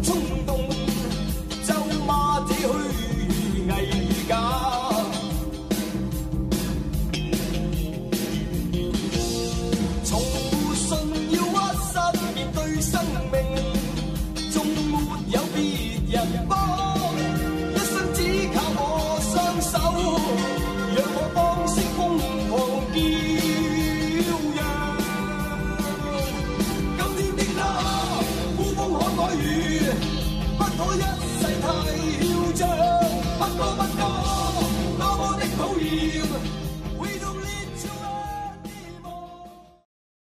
Two 雨，不可一世太嚣张。不过不过，多么的讨厌。